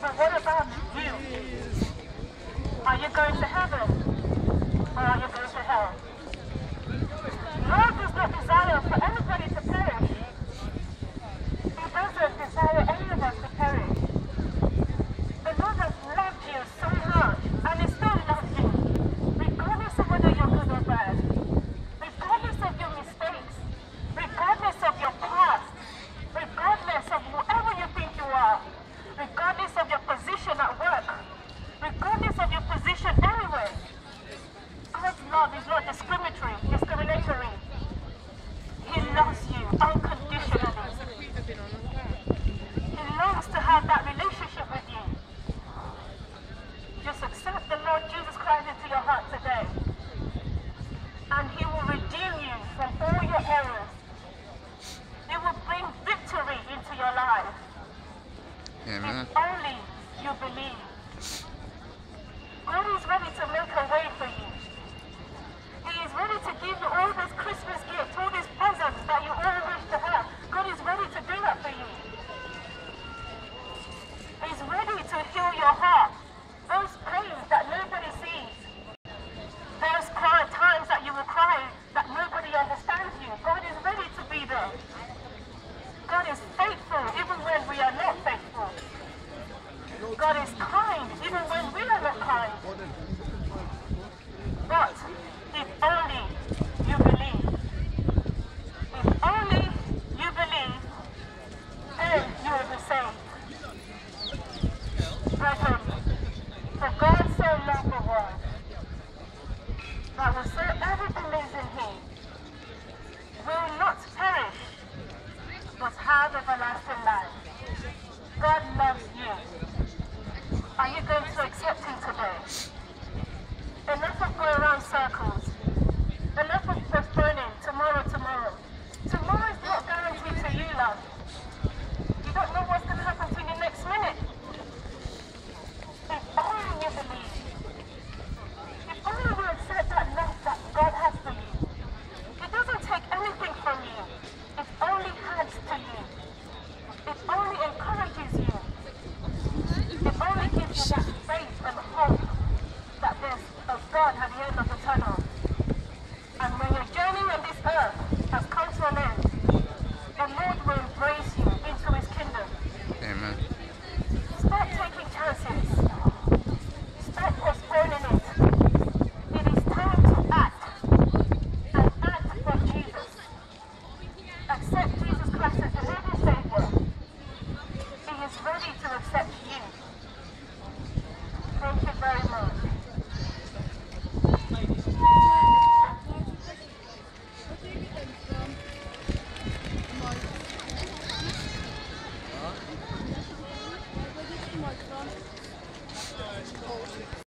But what about you? Are you going to heaven? Or are you going to hell? God does not desire for anybody to perish. He doesn't desire any of us to perish. The Lord has loved you so much, and he still loves you, regardless of whether you're good or bad. Is kind even when we are not kind. But if only you believe, if only you believe, then you will be saved. Brethren, for God so loved the world that whosoever believes in him will not perish, but have everlasting life. God loves you. Are you going to accept him today? Enough of going around circles. había